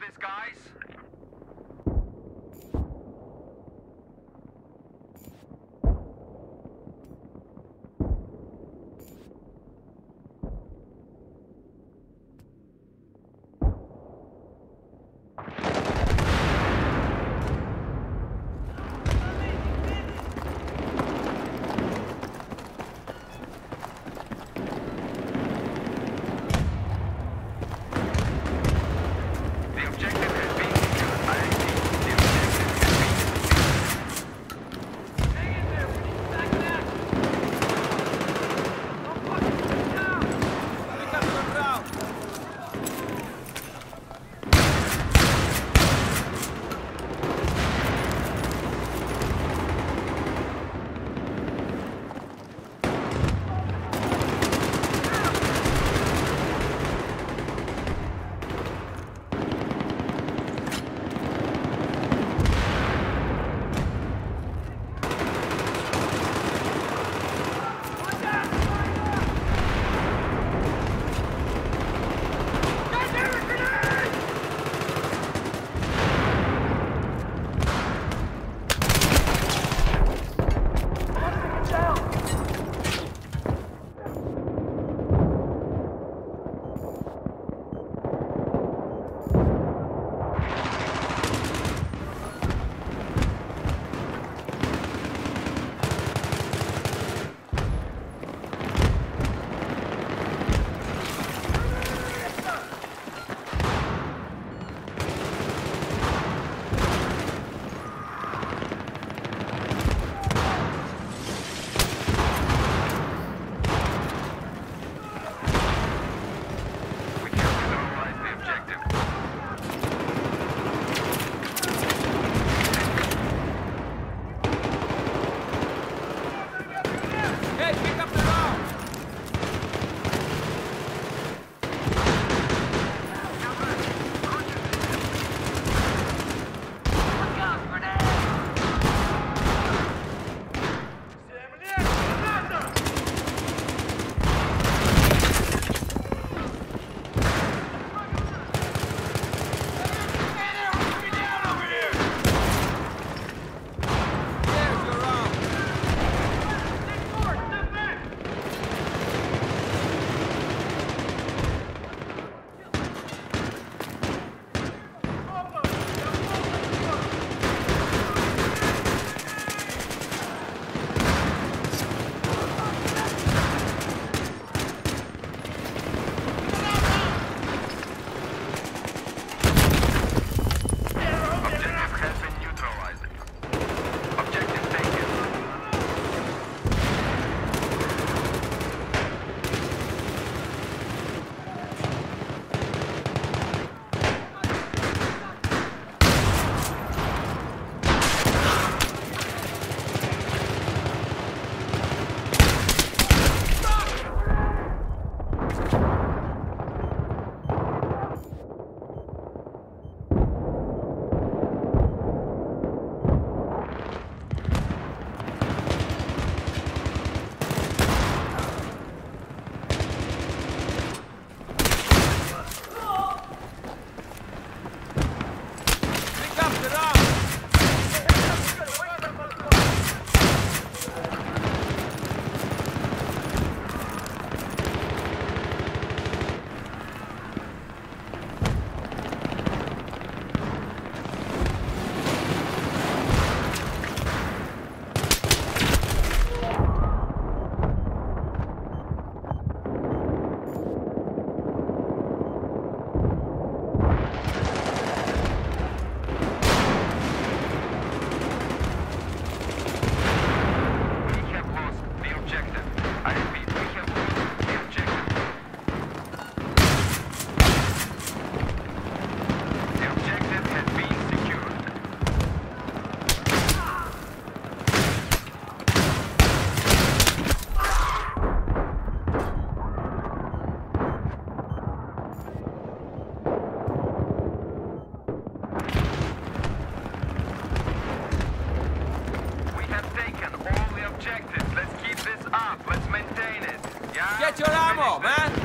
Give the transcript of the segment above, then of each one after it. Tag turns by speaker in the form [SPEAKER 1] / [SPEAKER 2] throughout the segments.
[SPEAKER 1] this, guys. Choramo, man.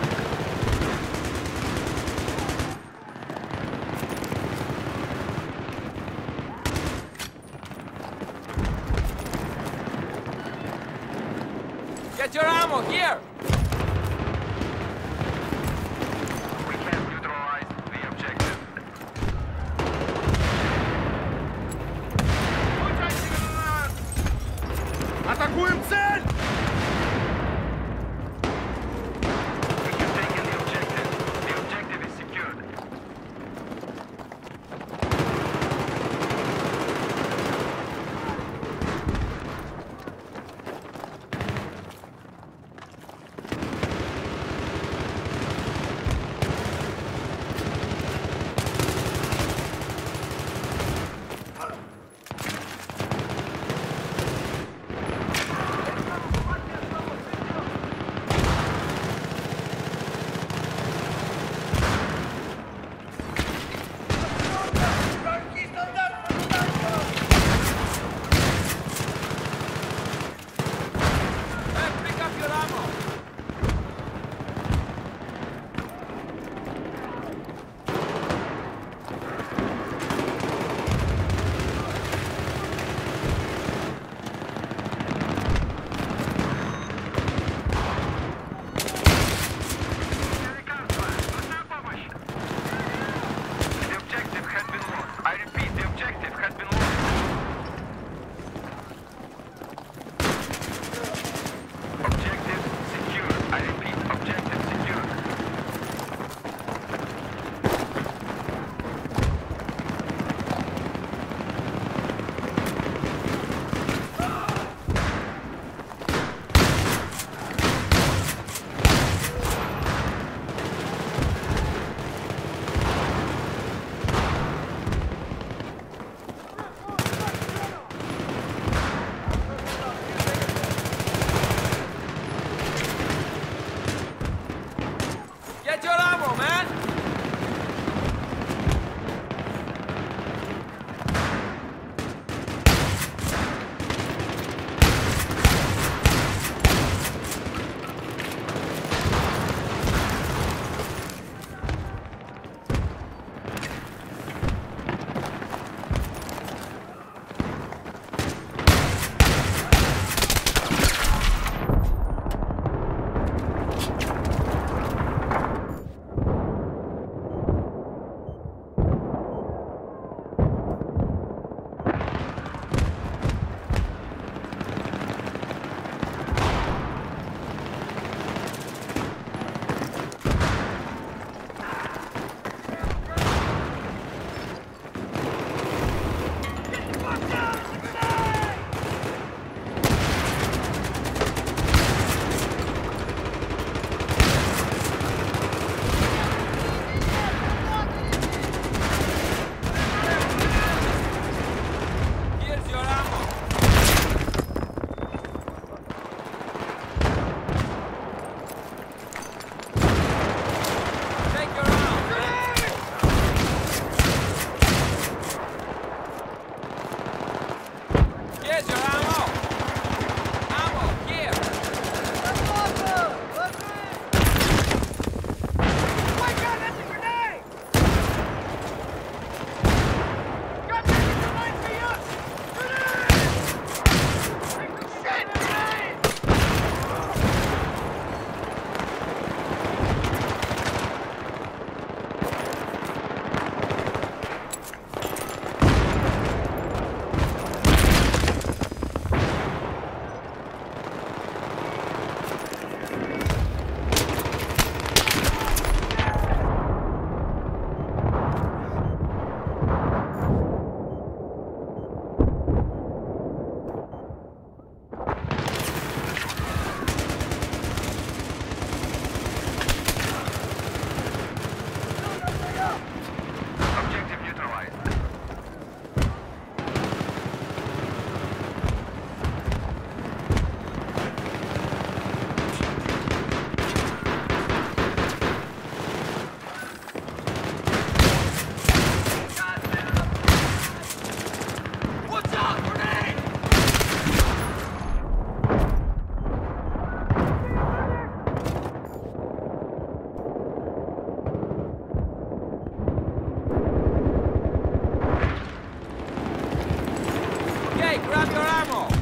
[SPEAKER 1] Okay, grab your ammo!